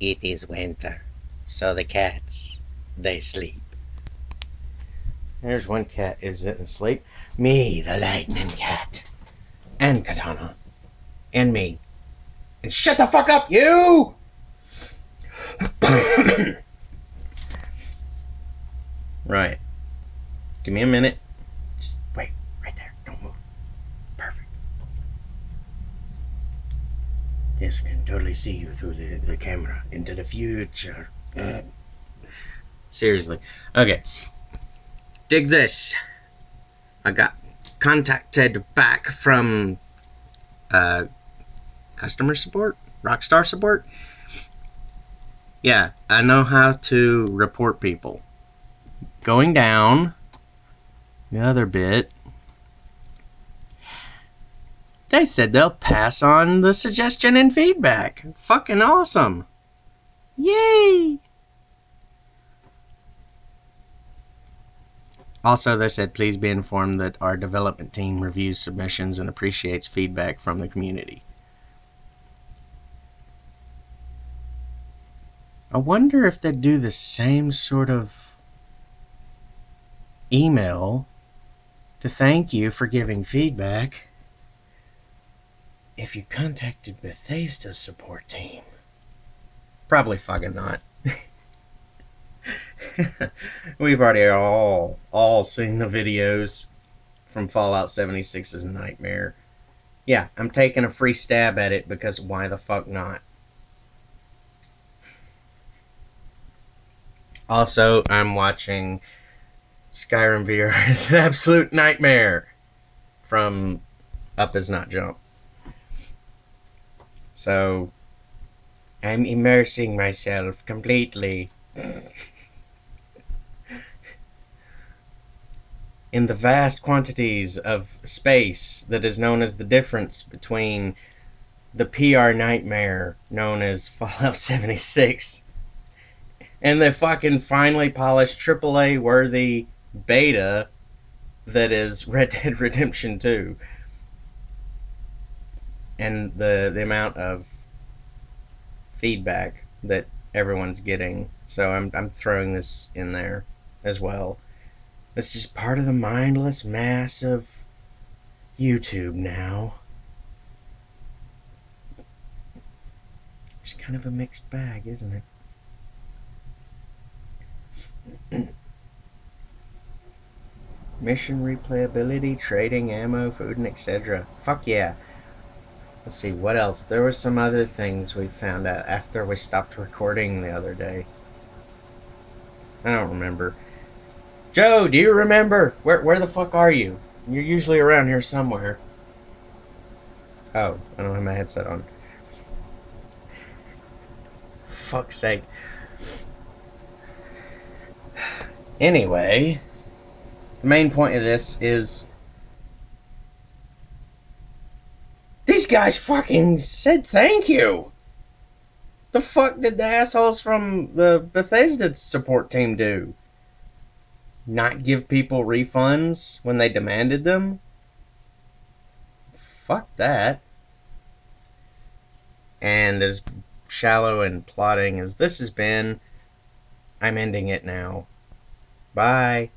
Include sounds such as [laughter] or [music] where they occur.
It is winter, so the cats, they sleep. There's one cat is it asleep. Me, the lightning cat. And Katana. And me. And shut the fuck up, you! [coughs] right. Give me a minute. Just wait, right there. Don't move. Perfect. Yes, I can totally see you through the, the camera into the future. Seriously. Okay. Dig this. I got contacted back from uh, customer support, Rockstar support. Yeah, I know how to report people. Going down the other bit. They said they'll pass on the suggestion and feedback. Fucking awesome. Yay! Also, they said, please be informed that our development team reviews submissions and appreciates feedback from the community. I wonder if they do the same sort of email to thank you for giving feedback if you contacted Bethesda's support team. Probably fucking not. [laughs] We've already all all seen the videos from Fallout 76's Nightmare. Yeah, I'm taking a free stab at it because why the fuck not? Also, I'm watching Skyrim VR is an [laughs] absolute nightmare from Up Is Not Jump. So, I'm immersing myself completely in the vast quantities of space that is known as the difference between the PR nightmare known as [laughs] Fallout 76 and the fucking finely polished AAA worthy beta that is Red Dead Redemption 2. And the the amount of feedback that everyone's getting. So I'm I'm throwing this in there as well. It's just part of the mindless mass of YouTube now. It's kind of a mixed bag, isn't it? [clears throat] Mission replayability, trading ammo, food, and etc. Fuck yeah. Let's see, what else? There were some other things we found out after we stopped recording the other day. I don't remember. Joe, do you remember? Where, where the fuck are you? You're usually around here somewhere. Oh, I don't have my headset on. Fuck's sake. Anyway, the main point of this is these guys fucking said thank you. The fuck did the assholes from the Bethesda support team do? Not give people refunds when they demanded them? Fuck that. And as shallow and plotting as this has been, I'm ending it now. Bye.